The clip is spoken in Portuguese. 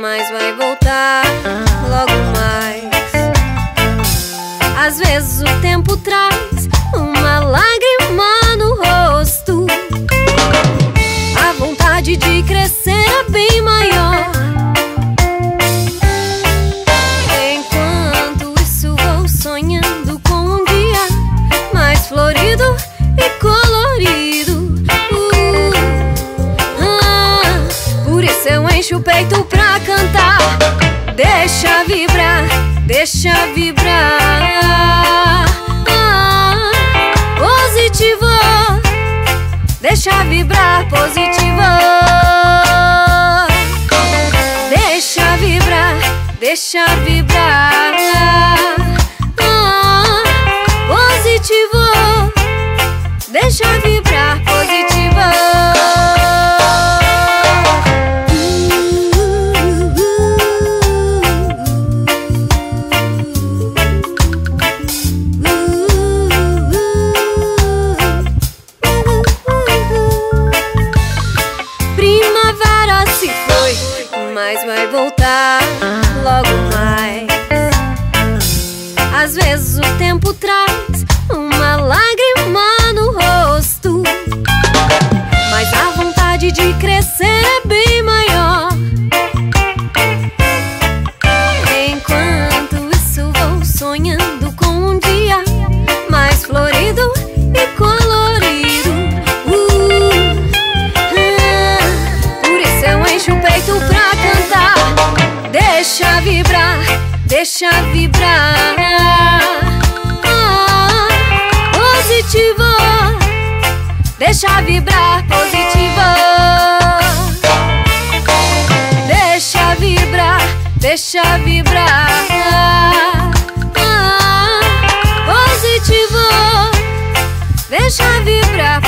mais vai voltar logo mais. Às vezes o tempo traz encho o peito pra cantar. Deixa vibrar, deixa vibrar. Ah, positivo, deixa vibrar, positivo. Deixa vibrar, deixa vibrar. Ah, positivo, deixa vibrar, vai voltar logo mais. Às vezes o tempo traz uma lágrima deixa vibrar. Ah, positivo, deixa vibrar, positivo. Deixa vibrar, deixa vibrar. Ah, positivo, deixa vibrar.